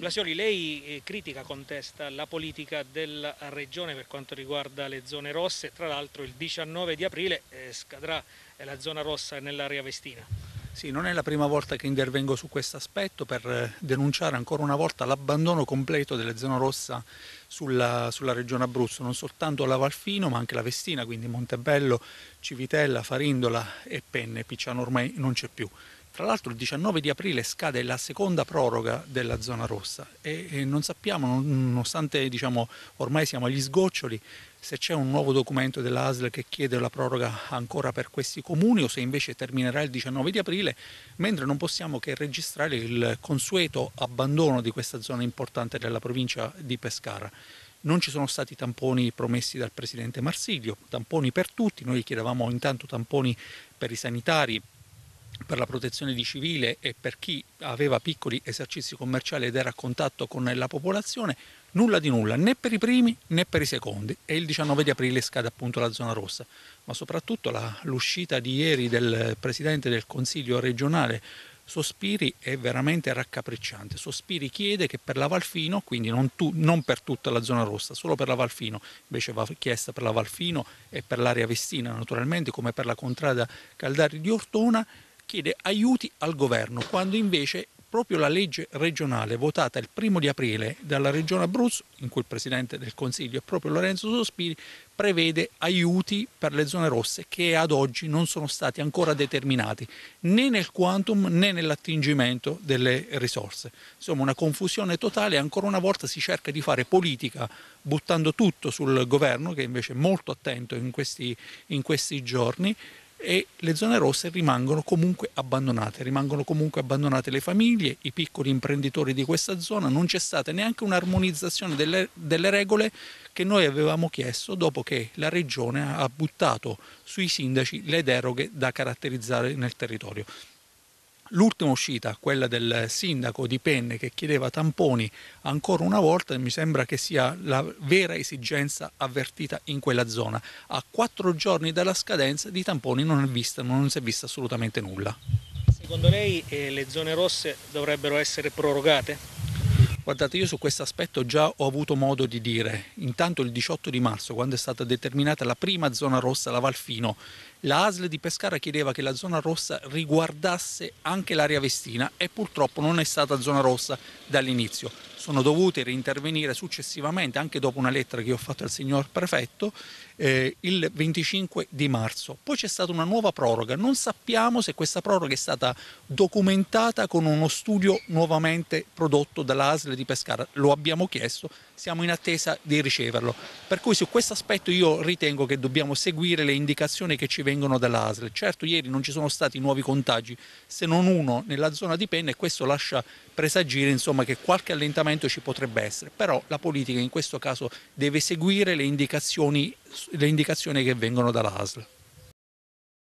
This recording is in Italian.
Blasioli, lei eh, critica, contesta la politica della Regione per quanto riguarda le zone rosse, tra l'altro il 19 di aprile eh, scadrà eh, la zona rossa nell'area vestina. Sì, non è la prima volta che intervengo su questo aspetto per denunciare ancora una volta l'abbandono completo delle zone rosse sulla, sulla, regione Abruzzo, non soltanto la Valfino ma anche la Vestina, quindi Montebello, Civitella, Farindola e Penne, Picciano ormai non c'è più. Tra l'altro il 19 di aprile scade la seconda proroga della zona rossa e, e non sappiamo, nonostante diciamo, ormai siamo agli sgoccioli, se c'è un nuovo documento dell'ASL che chiede la proroga ancora per questi comuni o se invece terminerà il 19 di aprile, mentre non possiamo che registrare il consueto abbandono di questa zona importante della provincia di Pescara. Non ci sono stati tamponi promessi dal Presidente Marsiglio, tamponi per tutti, noi chiedevamo intanto tamponi per i sanitari, per la protezione di civile e per chi aveva piccoli esercizi commerciali ed era a contatto con la popolazione, nulla di nulla, né per i primi né per i secondi e il 19 di aprile scade appunto la zona rossa, ma soprattutto l'uscita di ieri del Presidente del Consiglio regionale Sospiri è veramente raccapricciante. Sospiri chiede che per la Valfino, quindi non, tu, non, per tutta la zona rossa, solo per la Valfino, invece va chiesta per la Valfino e per l'area Vestina naturalmente, come per la contrada Caldari di Ortona, chiede aiuti al governo, quando invece proprio la legge regionale votata il primo di aprile dalla regione Abruzzo, in cui il Presidente del Consiglio è proprio Lorenzo Sospiri, prevede aiuti per le zone rosse che ad oggi non sono stati ancora determinati né nel quantum né nell'attingimento delle risorse. Insomma una confusione totale, ancora una volta si cerca di fare politica buttando tutto sul governo che invece è molto attento in questi, in questi giorni e le zone rosse rimangono comunque abbandonate, rimangono comunque abbandonate le famiglie, i piccoli imprenditori di questa zona, non c'è stata neanche un'armonizzazione delle, delle regole che noi avevamo chiesto dopo che la regione ha buttato sui sindaci le deroghe da caratterizzare nel territorio. L'ultima uscita, quella del sindaco di Penne che chiedeva tamponi ancora una volta, mi sembra che sia la vera esigenza avvertita in quella zona. A quattro giorni dalla scadenza di tamponi non, è vista, non si è vista assolutamente nulla. Secondo lei eh, le zone rosse dovrebbero essere prorogate? Guardate, io su questo aspetto già ho avuto modo di dire. Intanto il 18 di marzo, quando è stata determinata la prima zona rossa, la Valfino, la ASL di Pescara chiedeva che la zona rossa riguardasse anche l'area vestina e purtroppo non è stata zona rossa dall'inizio. Sono dovute reintervenire successivamente, anche dopo una lettera che ho fatto al signor prefetto, eh, il 25 di marzo. Poi c'è stata una nuova proroga, non sappiamo se questa proroga è stata documentata con uno studio nuovamente prodotto dall'ASL di Pescara, lo abbiamo chiesto, siamo in attesa di riceverlo. Per cui su questo aspetto io ritengo che dobbiamo seguire le indicazioni che ci vengono dall'ASL. Certo ieri non ci sono stati nuovi contagi, se non uno nella zona di Penna e questo lascia presagire insomma, che qualche allentamento ci potrebbe essere, però la politica in questo caso deve seguire le indicazioni, le indicazioni che vengono dall'ASL.